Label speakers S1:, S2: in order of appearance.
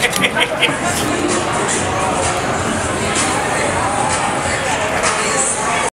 S1: Hehehehe